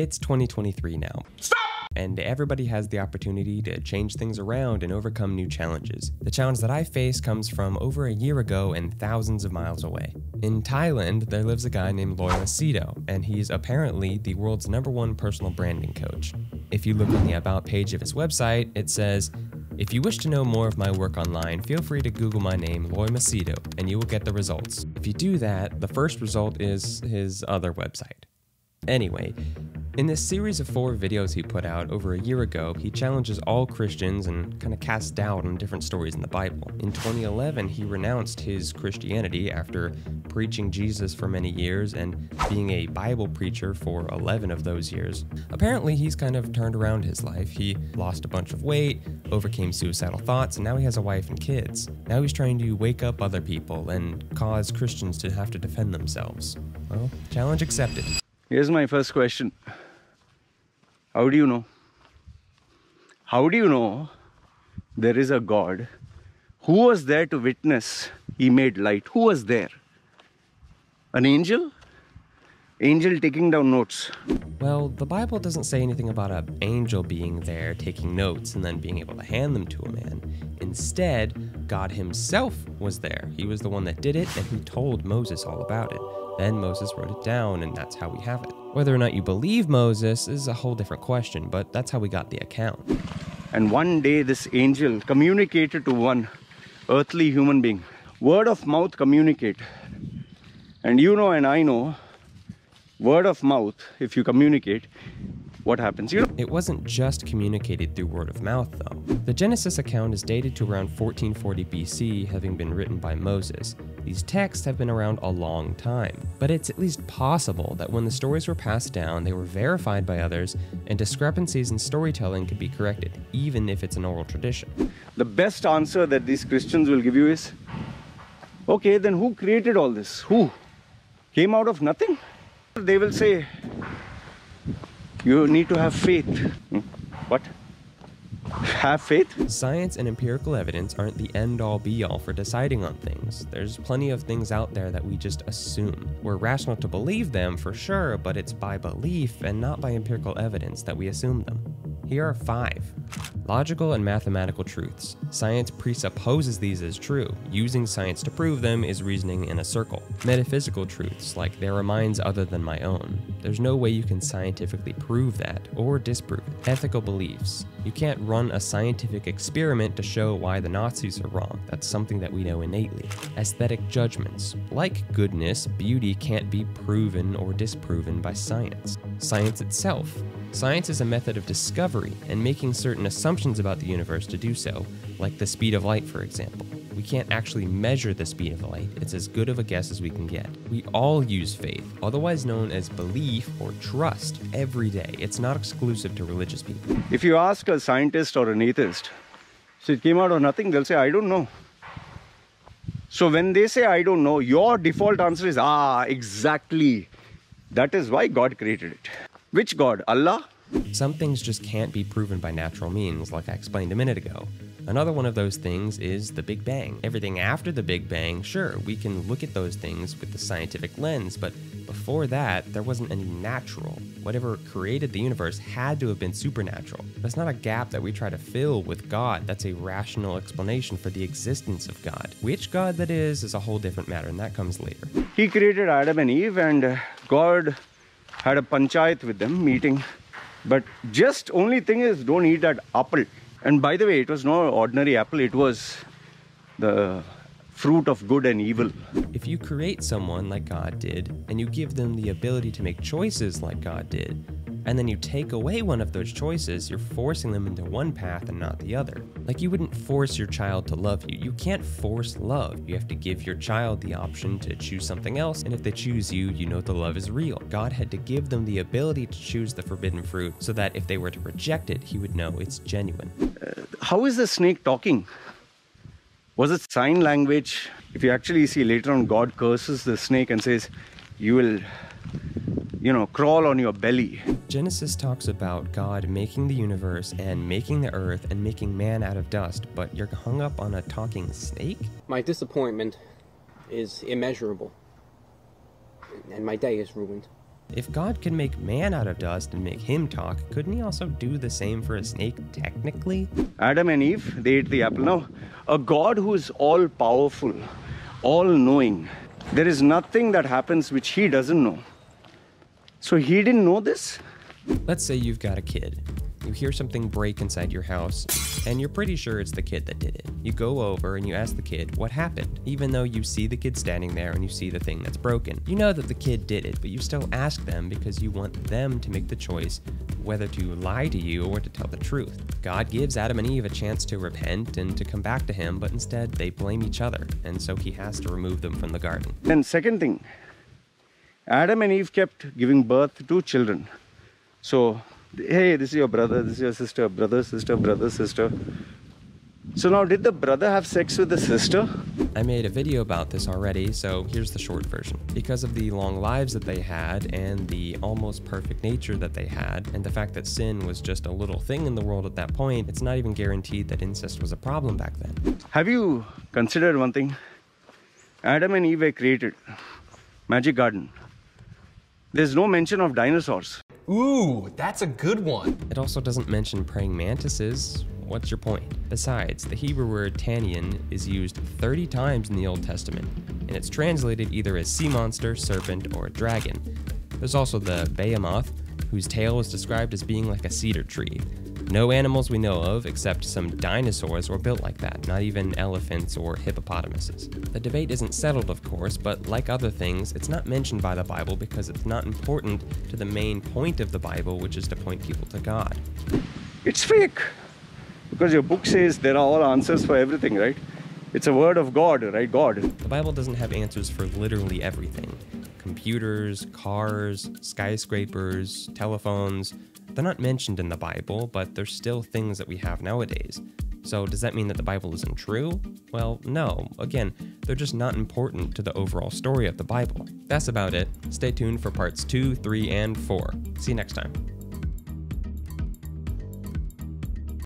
It's 2023 now. Stop! And everybody has the opportunity to change things around and overcome new challenges. The challenge that I face comes from over a year ago and thousands of miles away. In Thailand, there lives a guy named Loy Machedo, and he's apparently the world's number one personal branding coach. If you look on the About page of his website, it says, if you wish to know more of my work online, feel free to Google my name, Loy Machedo, and you will get the results. If you do that, the first result is his other website. Anyway, in this series of four videos he put out over a year ago, he challenges all Christians and kind of casts doubt on different stories in the Bible. In 2011, he renounced his Christianity after preaching Jesus for many years and being a Bible preacher for 11 of those years. Apparently, he's kind of turned around his life. He lost a bunch of weight, overcame suicidal thoughts, and now he has a wife and kids. Now he's trying to wake up other people and cause Christians to have to defend themselves. Well, challenge accepted. Here's my first question How do you know? How do you know there is a God? Who was there to witness He made light? Who was there? An angel? Angel taking down notes. Well, the Bible doesn't say anything about an angel being there taking notes and then being able to hand them to a man. Instead, God Himself was there. He was the one that did it, and He told Moses all about it. Then Moses wrote it down, and that's how we have it. Whether or not you believe Moses is a whole different question, but that's how we got the account. And one day, this angel communicated to one earthly human being. Word of mouth communicate. And you know, and I know, word of mouth, if you communicate, what happens. You know? It wasn't just communicated through word of mouth, though. The Genesis account is dated to around 1440 BC, having been written by Moses. These texts have been around a long time, but it's at least possible that when the stories were passed down, they were verified by others, and discrepancies in storytelling could be corrected, even if it's an oral tradition. The best answer that these Christians will give you is okay, then who created all this? Who? Came out of nothing? They will say, you need to have faith. Hmm? What? Have faith? Science and empirical evidence aren't the end all be all for deciding on things. There's plenty of things out there that we just assume. We're rational to believe them for sure, but it's by belief and not by empirical evidence that we assume them. Here are five. Logical and mathematical truths. Science presupposes these as true. Using science to prove them is reasoning in a circle. Metaphysical truths, like there are minds other than my own. There's no way you can scientifically prove that or disprove it. Ethical beliefs. You can't run a scientific experiment to show why the Nazis are wrong. That's something that we know innately. Aesthetic judgments. Like goodness, beauty can't be proven or disproven by science. Science itself. Science is a method of discovery and making certain assumptions about the universe to do so, like the speed of light, for example. We can't actually measure the speed of light, it's as good of a guess as we can get. We all use faith, otherwise known as belief or trust, every day. It's not exclusive to religious people. If you ask a scientist or an atheist, so it came out of nothing, they'll say, I don't know. So when they say, I don't know, your default answer is, ah, exactly. That is why God created it. Which God? Allah? Some things just can't be proven by natural means, like I explained a minute ago. Another one of those things is the Big Bang. Everything after the Big Bang, sure, we can look at those things with the scientific lens, but before that, there wasn't any natural. Whatever created the universe had to have been supernatural. That's not a gap that we try to fill with God, that's a rational explanation for the existence of God. Which God that is is a whole different matter, and that comes later. He created Adam and Eve, and God had a panchayat with them meeting. But just only thing is don't eat that apple. And by the way it was no ordinary apple it was the fruit of good and evil if you create someone like god did and you give them the ability to make choices like god did and then you take away one of those choices, you're forcing them into one path and not the other. Like you wouldn't force your child to love you. You can't force love. You have to give your child the option to choose something else, and if they choose you, you know the love is real. God had to give them the ability to choose the forbidden fruit so that if they were to reject it, he would know it's genuine. Uh, how is the snake talking? Was it sign language? If you actually see later on, God curses the snake and says, You will you know, crawl on your belly. Genesis talks about God making the universe and making the earth and making man out of dust, but you're hung up on a talking snake? My disappointment is immeasurable, and my day is ruined. If God can make man out of dust and make him talk, couldn't he also do the same for a snake technically? Adam and Eve, they ate the apple. Now, a God who is all powerful, all knowing, there is nothing that happens which he doesn't know. So he didn't know this? Let's say you've got a kid. You hear something break inside your house, and you're pretty sure it's the kid that did it. You go over and you ask the kid what happened, even though you see the kid standing there and you see the thing that's broken. You know that the kid did it, but you still ask them because you want them to make the choice whether to lie to you or to tell the truth. God gives Adam and Eve a chance to repent and to come back to him, but instead they blame each other, and so he has to remove them from the garden. And second thing, Adam and Eve kept giving birth to children. So hey, this is your brother, this is your sister, brother, sister, brother, sister. So now, did the brother have sex with the sister? I made a video about this already, so here's the short version. Because of the long lives that they had, and the almost perfect nature that they had, and the fact that sin was just a little thing in the world at that point, it's not even guaranteed that incest was a problem back then. Have you considered one thing? Adam and Eve were created. Magic Garden. There's no mention of dinosaurs. Ooh, that's a good one. It also doesn't mention praying mantises. What's your point? Besides, the Hebrew word tannin is used 30 times in the Old Testament, and it's translated either as sea monster, serpent, or dragon. There's also the behemoth, whose tail is described as being like a cedar tree. No animals we know of, except some dinosaurs, were built like that, not even elephants or hippopotamuses. The debate isn't settled, of course, but like other things, it's not mentioned by the Bible because it's not important to the main point of the Bible, which is to point people to God. It's fake. Because your book says there are all answers for everything, right? It's a word of God, right? God. The Bible doesn't have answers for literally everything computers, cars, skyscrapers, telephones. They're not mentioned in the Bible, but they're still things that we have nowadays. So, does that mean that the Bible isn't true? Well, no. Again, they're just not important to the overall story of the Bible. That's about it. Stay tuned for parts 2, 3, and 4. See you next time.